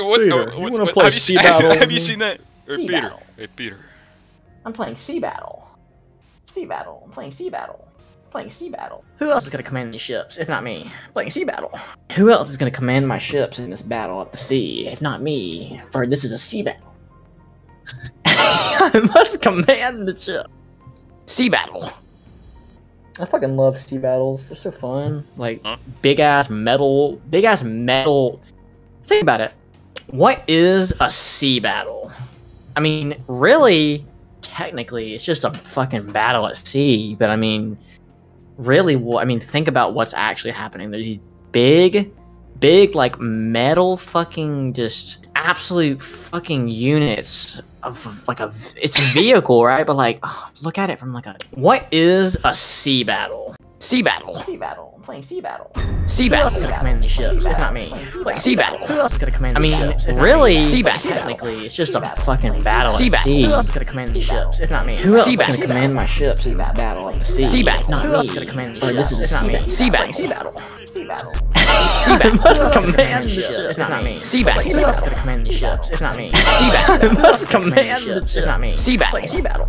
What's, Peter, oh, you what's, wanna what, play have you Sea seen, Battle Have you seen that? Hey, Sea Peter. Battle. Hey, Peter. I'm playing Sea Battle. Sea Battle. I'm playing Sea Battle. I'm playing Sea Battle. Who else is gonna command these ships, if not me? playing Sea Battle. Who else is gonna command my ships in this battle at the sea, if not me? For this is a sea battle. I must command the ship. Sea Battle. I fucking love sea battles. They're so fun. Like Huh? big ass metal, big ass metal. Think about it. What is a sea battle? I mean, really, technically, it's just a fucking battle at sea. But I mean, really? I mean, think about what's actually happening. There's these big, big, like metal fucking just absolute fucking units of of, like a. It's a vehicle, right? But like, oh, look at it from like a. What is a sea battle? Sea battle. Sea battle. I'm playing sea battle. Sea battle. Who else is gonna command these ships? If not me. Sea battle. Who else is gonna command? I mean, really, sea battle. Technically, it's just a fucking battle. Sea battle. Who else is gonna command these ships? If not me. Who else is gonna command my ships in this battle at the sea? Sea battle. Not me. Who else is gonna command these ships? This is a sea battle. Sea battle. Sea battle. Sea battle. Sea battle. must command the ships. If not me. Sea battle. Who else is gonna command these ships? If not me. Sea battle. must command the ships. If not me. Sea battle. Sea battle.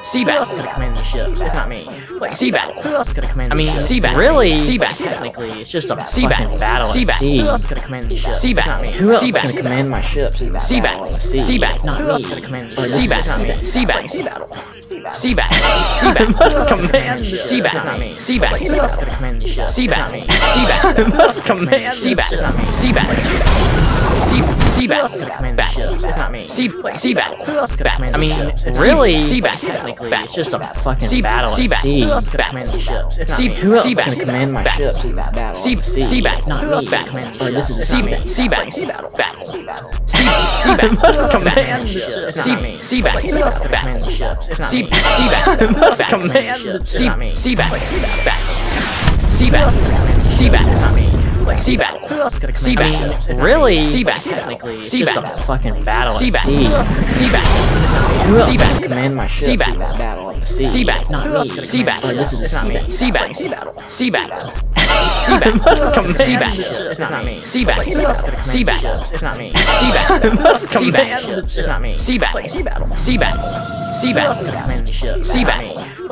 Seabass gonna command the ships, if not me. Seabat. Who else gonna command I mean, Seabat. Really? Seabat. Technically, it's just a Seabat. battle Seabat. Who else gonna command the ships? Seabat. Who else gonna command my ships? Seabat. Seabat. Not me. Who else command the ships? Seabat. Seabat. Seabat. Seabat. must command the ships. Seabat. Seabat. Who else gonna command the ships? Seabat. Seabat. must command Seabat. Seabat. Seabat. Seabat. If not me. Sea sea battle. Who else could command I mean, really? Sea battle. Technically, it's just a fucking sea battle. Sea battle. Who else could command these ships? If not me. Who else is gonna command my ships in that battle? Sea battle. sea battle. Not me. Battle. Or this is a sea battle. Sea battle. Sea battle. Battle. Sea battle. sea battle. must command the ships. Sea battle. sea battle. Who else could command the ships? If not me. Sea battle. must command the ships. Sea sea battle. Battle. Sea battle. Sea battle. Not me. Sea battle. Who else could Sea battle. Really? Sea battle. Technically, sea battle. fucking battle. Sea battle. Sea battle. Who else sea battle. command my ships sea battle. in that battle at the sea? Sea battle. Not me. Sea battle. This is a sea battle. Sea battle. Sea battle. Sea battle. Sea battle. Must command sea battle. It's not me. Sea battle. Sea battle. It's not me. Sea battle. Must sea battle. It's not me. Sea battle. Sea battle. Sea battle. Sea battle. Sea Seabat.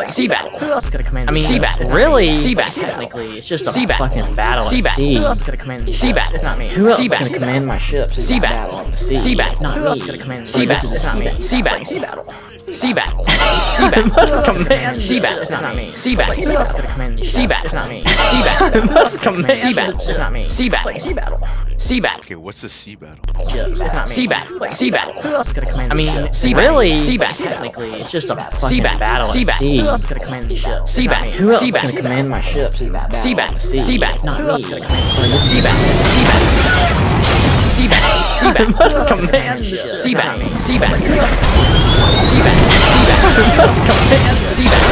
Seabat. Seabat. Who else is gonna command? I mean, battle. Really? Seabat. Technically, it's just a Seabat. fucking battle Sea battle. sea. Who else is gonna command the Seabat. It's not me. Who else is gonna command my ships? Sea battle. Not me. Who else is gonna command Sea battle. It's not me. Seabat. Seabat. Seabat. Seabat. Must command. Seabat. It's not me. battle. Who else is gonna command Sea battle. It's not me. battle. Must command. Sea battle. not me. Seabat. Seabat. Seabat. Okay, what's the Sea battle. Sea battle. Who else is gonna command? I mean, Seabat. Really? Seabat likely it's just a sea Seabat. battle Seabat. at sea. Who's gonna command the ship? Sea bat. Who else is gonna command my ship? Sea bat. Sea bat. Not me. Sea Seabat. Seabat. Seabat. Seabat. Must command the ship. Seabat. Seabat. Seabat. Seabat. Must command. Seabat.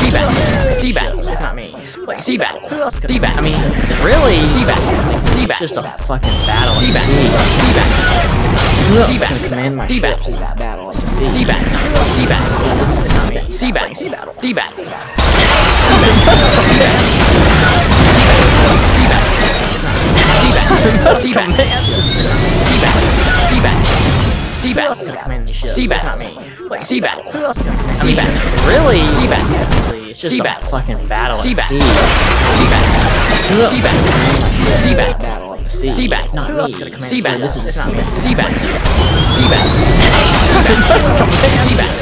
Sea bat. D-Bat. Not me. Sea bat. D-Bat. I mean, really? Sea bat battle. Just a fucking battle. Sea battle. Sea battle. Sea battle. command my in that battle. Sea battle. Sea battle. Sea battle. Sea battle. Sea battle. Seaback. Seaback. Seaback. Seaback. Seaback. Not me. Seaback. Who else Seaback. Really? Seaback. It's just Seaback. a fucking battle. Seaback. Seaback. Seaback. Seaback. Seabat, not me. Seabat, this is Seabat. Seabat, Seabat, Seabat,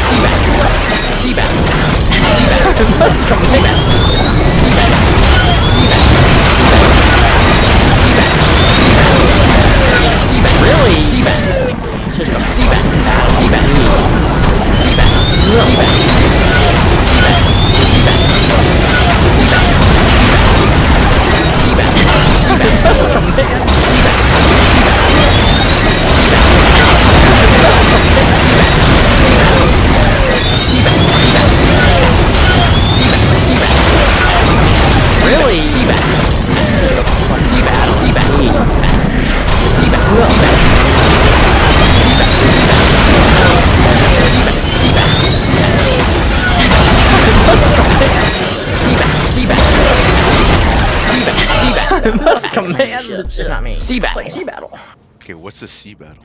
Seabat, Seabat, Seabat, Seabat. command. It's not me. Sea battle. Sea battle. Okay, what's the sea battle?